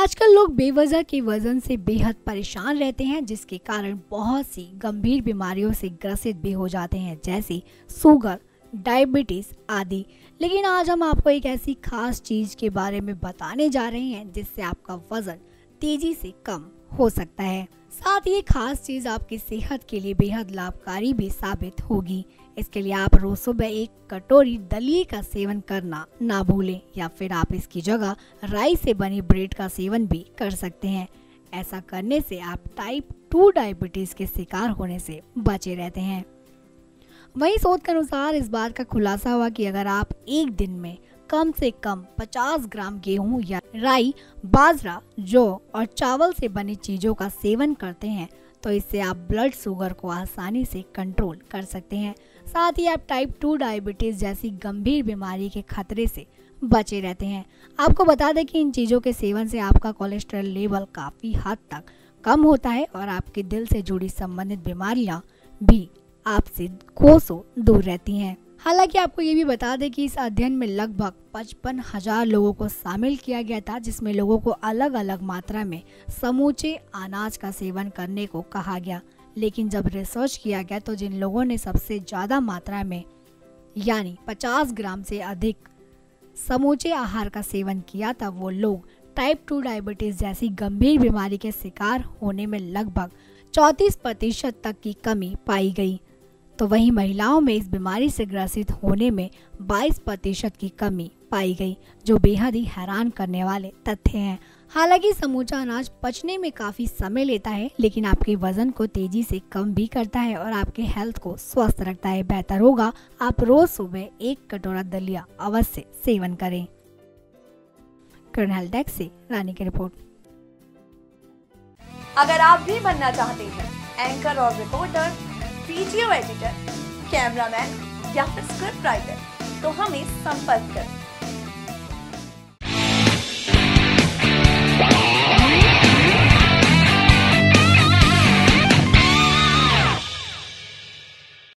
आजकल लोग बेवजह के वज़न से बेहद परेशान रहते हैं, जिसके कारण बहुत सी गंभीर बीमारियों से ग्रसित भी हो जाते हैं, जैसे सुगर डायबिटीज़ आदि। लेकिन आज हम आपको एक ऐसी खास चीज़ के बारे में बताने जा रहे हैं, जिससे आपका वज़न तेज़ी से कम हो सकता है। साथ ही खास चीज़ आपकी सेहत के लिए बेहद लाभकारी भी साबित होगी। इसके लिए आप रोज सुबह एक कटोरी दलिए का सेवन करना ना भूलें, या फिर आप इसकी जगह राई से बनी ब्रेड का सेवन भी कर सकते हैं। ऐसा करने से आप टाइप टू डायबिटीज़ के शिकार होने से बचे रहते हैं। वही शोध के अनुसार इस बात का खुलासा हुआ कि अगर आप एक दिन में कम से कम 50 ग्राम गेहूँ या राई, बाजरा, जौ और चावल से बनी चीज़ों का सेवन करते हैं तो इससे आप ब्लड शुगर को आसानी से कंट्रोल कर सकते हैं। साथ ही आप टाइप टू डायबिटीज़ जैसी गंभीर बीमारी के खतरे से बचे रहते हैं। आपको बता दें कि इन चीज़ों के सेवन से आपका कोलेस्ट्रॉल लेवल काफ़ी हद तक कम होता है और आपके दिल से जुड़ी संबंधित बीमारियाँ भी आपसे कोसों दूर रहती हैं। हालाँकि आपको ये भी बता दें कि इस अध्ययन में लगभग पचपन हज़ार लोगों को शामिल किया गया था, जिसमें लोगों को अलग अलग मात्रा में समूचे अनाज का सेवन करने को कहा गया। लेकिन जब रिसर्च किया गया तो जिन लोगों ने सबसे ज़्यादा मात्रा में, यानी 50 ग्राम से अधिक समूचे आहार का सेवन किया था, वो लोग टाइप टू डायबिटीज़ जैसी गंभीर बीमारी के शिकार होने में लगभग 34 प्रतिशत तक की कमी पाई गई। तो वहीं महिलाओं में इस बीमारी से ग्रसित होने में 22 प्रतिशत की कमी पाई गई, जो बेहद ही हैरान करने वाले तथ्य हैं। हालाँकि समूचा अनाज पचने में काफ़ी समय लेता है, लेकिन आपके वज़न को तेज़ी से कम भी करता है और आपके हेल्थ को स्वस्थ रखता है। बेहतर होगा, आप रोज सुबह एक कटोरा दलिया अवश्य सेवन करें। से रानी की रिपोर्ट। अगर आप भी बनना चाहते हैं, एंकर और रिपोर्टर वीडियो एडिटर कैमरामैन या फिर स्क्रिप्ट राइटर तो हमें संपर्क करें।